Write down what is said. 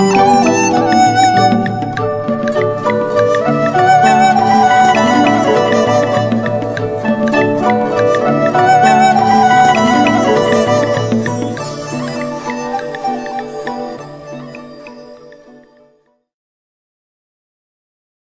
Música